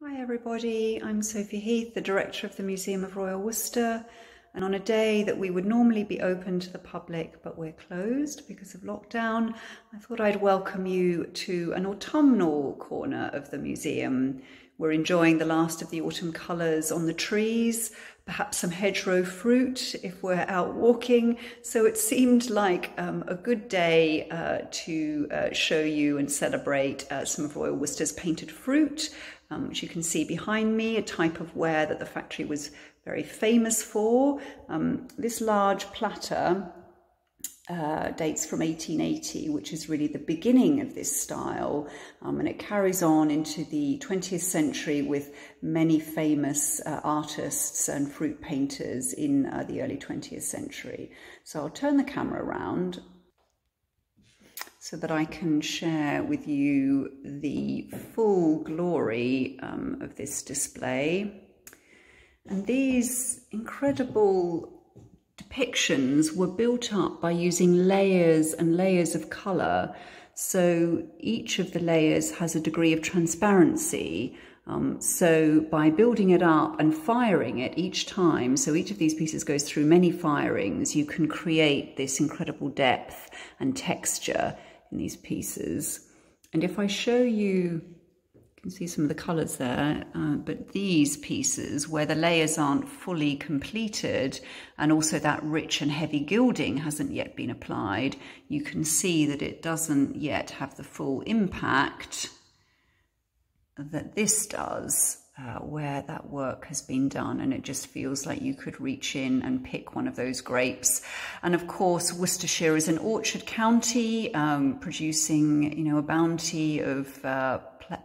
Hi everybody, I'm Sophie Heath, the Director of the Museum of Royal Worcester and on a day that we would normally be open to the public but we're closed because of lockdown, I thought I'd welcome you to an autumnal corner of the museum. We're enjoying the last of the autumn colours on the trees, perhaps some hedgerow fruit if we're out walking. So it seemed like um, a good day uh, to uh, show you and celebrate uh, some of Royal Worcester's painted fruit um, which you can see behind me, a type of ware that the factory was very famous for. Um, this large platter uh, dates from 1880, which is really the beginning of this style, um, and it carries on into the 20th century with many famous uh, artists and fruit painters in uh, the early 20th century. So I'll turn the camera around so that I can share with you the full glory um, of this display. And these incredible depictions were built up by using layers and layers of colour. So each of the layers has a degree of transparency. Um, so by building it up and firing it each time, so each of these pieces goes through many firings, you can create this incredible depth and texture in these pieces. And if I show you, you can see some of the colours there, uh, but these pieces where the layers aren't fully completed and also that rich and heavy gilding hasn't yet been applied, you can see that it doesn't yet have the full impact that this does uh, where that work has been done and it just feels like you could reach in and pick one of those grapes. And of course, Worcestershire is an orchard county um, producing, you know, a bounty of uh,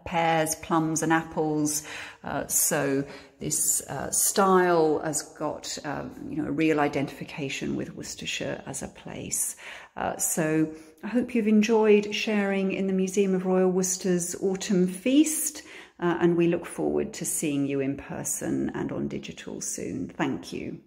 pears, plums and apples. Uh, so this uh, style has got, um, you know, a real identification with Worcestershire as a place. Uh, so I hope you've enjoyed sharing in the Museum of Royal Worcester's Autumn Feast uh, and we look forward to seeing you in person and on digital soon. Thank you.